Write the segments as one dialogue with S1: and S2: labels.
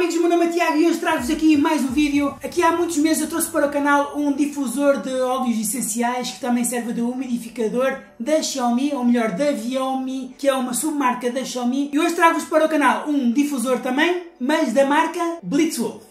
S1: amigos, meu nome é Tiago e hoje trago-vos aqui mais um vídeo. Aqui há muitos meses eu trouxe para o canal um difusor de óleos essenciais que também serve de umidificador da Xiaomi, ou melhor, da Viomi, que é uma submarca da Xiaomi. E hoje trago-vos para o canal um difusor também, mas da marca Blitzwolf.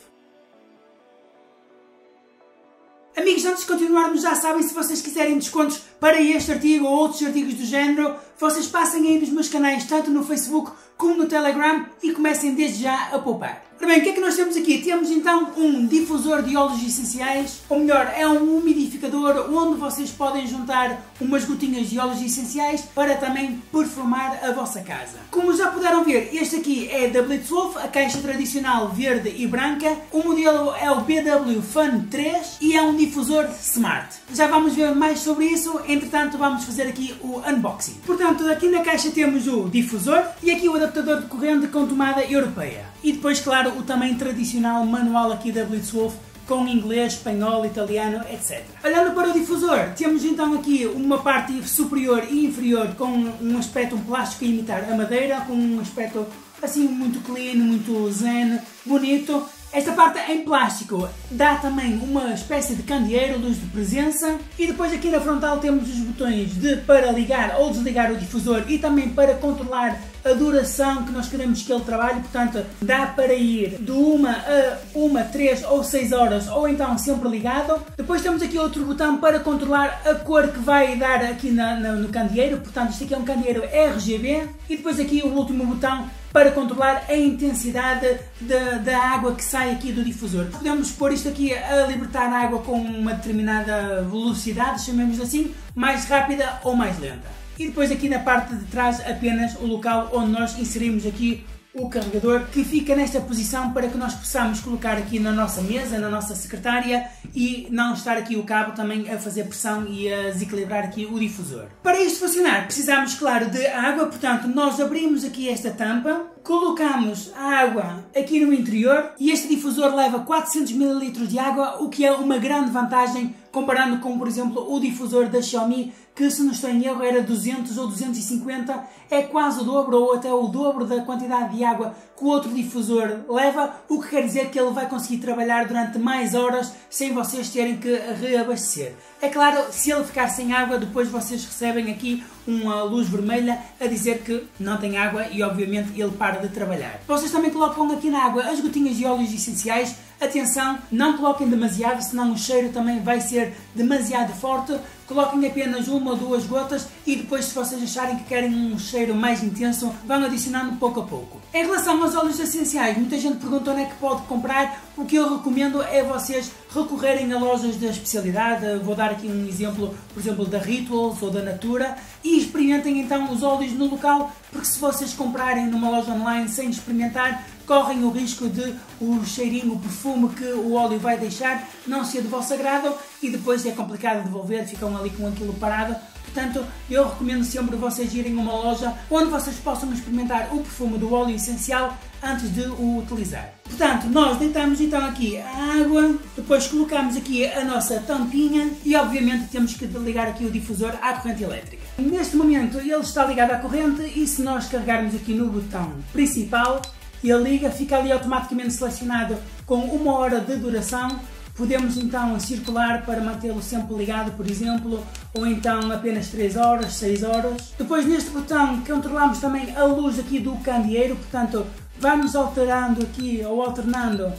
S1: Amigos, antes de continuarmos, já sabem, se vocês quiserem descontos para este artigo ou outros artigos do género, vocês passem aí nos meus canais, tanto no Facebook como no Telegram, e comecem desde já a poupar. Ora bem, o que é que nós temos aqui? Temos então um difusor de óleos essenciais, ou melhor, é um umidificador onde vocês podem juntar umas gotinhas de óleos essenciais para também perfumar a vossa casa. Como já puderam ver, este aqui é da Blitzwolf, a caixa tradicional verde e branca. O modelo é o BW Fun 3 e é um difusor smart. Já vamos ver mais sobre isso, entretanto vamos fazer aqui o unboxing. Portanto, aqui na caixa temos o difusor e aqui o adaptador de corrente com tomada europeia. E depois, claro, o tamanho tradicional manual aqui da Blitzwolf com inglês, espanhol, italiano, etc. Olhando para o difusor, temos então aqui uma parte superior e inferior com um aspecto um plástico a imitar a madeira, com um aspecto assim muito clean, muito zen, bonito. Esta parte em plástico dá também uma espécie de candeeiro, luz de presença. E depois aqui na frontal temos os botões de para ligar ou desligar o difusor e também para controlar a duração que nós queremos que ele trabalhe, portanto dá para ir de uma a uma, três ou seis horas ou então sempre ligado. Depois temos aqui outro botão para controlar a cor que vai dar aqui na, na, no candeeiro, portanto isto aqui é um candeeiro RGB e depois aqui o último botão para controlar a intensidade da, água que sai aqui do difusor. Podemos pôr isto aqui a libertar a água com uma determinada velocidade, chamemos assim, mais rápida ou mais lenta. E depois aqui na parte de trás apenas o local onde nós inserimos aqui o carregador que fica nesta posição para que nós possamos colocar aqui na nossa mesa, na nossa secretária e não estar aqui o cabo também a fazer pressão e a desequilibrar aqui o difusor. Para isto funcionar precisamos claro de água, portanto nós abrimos aqui esta tampa, colocamos a água aqui no interior e este difusor leva 400 ml de água, o que é uma grande vantagem comparando com, por exemplo, o difusor da Xiaomi, que se não estou em erro era 200 ou 250, é quase o dobro ou até o dobro da quantidade de água que o outro difusor leva, o que quer dizer que ele vai conseguir trabalhar durante mais horas sem vocês terem que reabastecer. É claro, se ele ficar sem água, depois vocês recebem aqui uma luz vermelha a dizer que não tem água e obviamente ele para de trabalhar. Vocês também colocam aqui na água as gotinhas de óleos essenciais. Atenção, não coloquem demasiado, senão o cheiro também vai ser demasiado forte. Coloquem apenas uma ou duas gotas e depois, se vocês acharem que querem um cheiro mais intenso, vão adicionando pouco a pouco. Em relação aos óleos essenciais, muita gente pergunta onde é que pode comprar. O que eu recomendo é vocês recorrerem a lojas da especialidade. Vou dar aqui um exemplo, por exemplo, da Rituals ou da Natura e experimentem então os óleos no local, porque se vocês comprarem numa loja online sem experimentar, correm o risco de o cheirinho, o perfume que o óleo vai deixar não ser do vosso agrado e depois é complicado devolver, ficam ali com aquilo parado. Portanto, eu recomendo sempre vocês irem a uma loja onde vocês possam experimentar o perfume do óleo essencial antes de o utilizar. Portanto, nós deitamos então aqui a água, depois colocamos aqui a nossa tampinha e obviamente temos que ligar aqui o difusor à corrente elétrica. Neste momento ele está ligado à corrente e se nós carregarmos aqui no botão principal, ele liga, fica ali automaticamente selecionado com uma hora de duração. Podemos então circular para mantê-lo sempre ligado, por exemplo, ou então apenas 3 horas, 6 horas. Depois neste botão controlamos também a luz aqui do candeeiro, portanto vamos alterando aqui ou alternando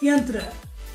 S1: entre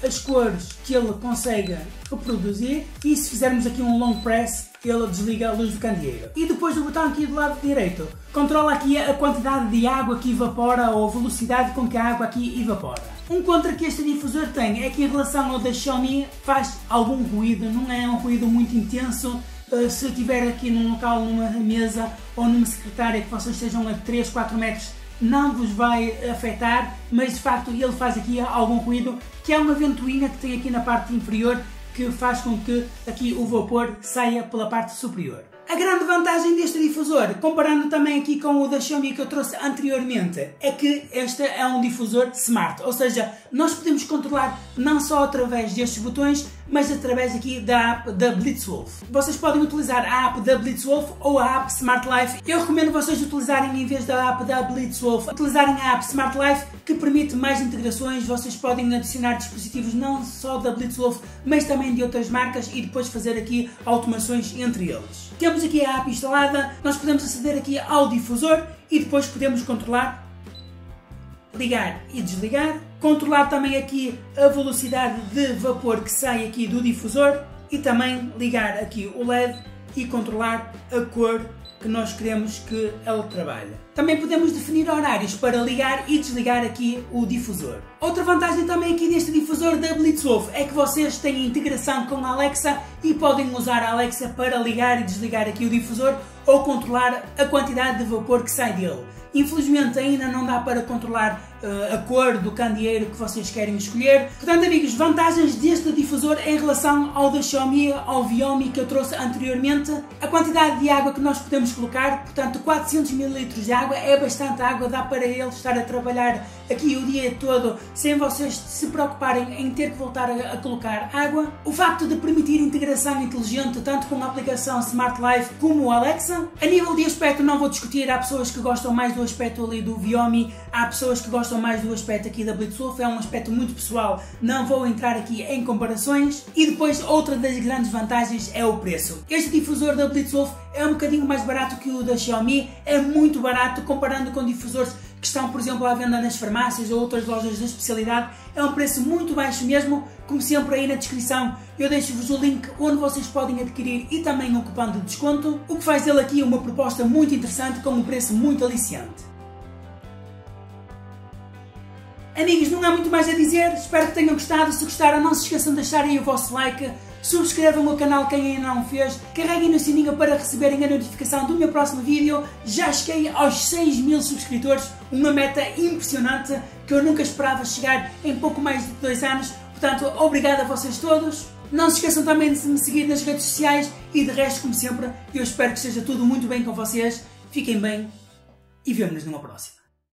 S1: as cores que ele consegue reproduzir e se fizermos aqui um long press ele desliga a luz do candeeiro. E depois do botão aqui do lado direito, controla aqui a quantidade de água que evapora ou a velocidade com que a água aqui evapora. Um contra que este difusor tem é que em relação ao da Xiaomi faz algum ruído, não é um ruído muito intenso, eh, se estiver aqui num local, numa mesa ou numa secretária que vocês estejam a 3, 4 metros não vos vai afetar, mas de facto ele faz aqui algum ruído, que é uma ventoinha que tem aqui na parte inferior que faz com que aqui o vapor saia pela parte superior. A grande vantagem deste difusor, comparando também aqui com o da Xiaomi que eu trouxe anteriormente, é que este é um difusor smart, ou seja, nós podemos controlar não só através destes botões, mas através aqui da app da Blitzwolf. Vocês podem utilizar a app da Blitzwolf ou a app Smart Life. Eu recomendo vocês utilizarem em vez da app da Blitzwolf, utilizarem a app Smart Life que permite mais integrações. Vocês podem adicionar dispositivos não só da Blitzwolf, mas também de outras marcas e depois fazer aqui automações entre eles. Temos aqui a app instalada, nós podemos aceder aqui ao difusor e depois podemos controlar ligar e desligar, controlar também aqui a velocidade de vapor que sai aqui do difusor e também ligar aqui o LED e controlar a cor que nós queremos que ele trabalhe. Também podemos definir horários para ligar e desligar aqui o difusor. Outra vantagem também aqui deste difusor da Blitzwolf é que vocês têm integração com a Alexa e podem usar a Alexa para ligar e desligar aqui o difusor ou controlar a quantidade de vapor que sai dele. Infelizmente ainda não dá para controlar uh, a cor do candeeiro que vocês querem escolher. Portanto, amigos, vantagens deste difusor em relação ao da Xiaomi, ao Viomi que eu trouxe anteriormente. A quantidade de água que nós podemos colocar, portanto 400 ml de água é bastante água, dá para ele estar a trabalhar aqui o dia todo sem vocês se preocuparem em ter que voltar a, a colocar água. O facto de permitir integração inteligente tanto com a aplicação Smart Life como o Alexa. A nível de aspecto não vou discutir, há pessoas que gostam mais do aspecto ali do Viomi, há pessoas que gostam mais do aspecto aqui da Blitzwolf, é um aspecto muito pessoal, não vou entrar aqui em comparações. E depois outra das grandes vantagens é o preço. Este difusor da Blitzwolf é um bocadinho mais barato que o da Xiaomi, é muito barato comparando com difusores que estão, por exemplo, à venda nas farmácias ou outras lojas de especialidade. É um preço muito baixo mesmo, como sempre aí na descrição eu deixo-vos o link onde vocês podem adquirir e também um cupom de desconto, o que faz dele aqui uma proposta muito interessante com um preço muito aliciante. Amigos, não há muito mais a dizer, espero que tenham gostado, se gostaram não se esqueçam de deixar aí o vosso like, subscrevam o canal quem ainda não fez, carreguem no sininho para receberem a notificação do meu próximo vídeo. Já cheguei aos 6 mil subscritores, uma meta impressionante que eu nunca esperava chegar em pouco mais de 2 anos. Portanto, obrigado a vocês todos. Não se esqueçam também de me seguir nas redes sociais e de resto, como sempre, eu espero que esteja tudo muito bem com vocês. Fiquem bem e vemo-nos numa próxima.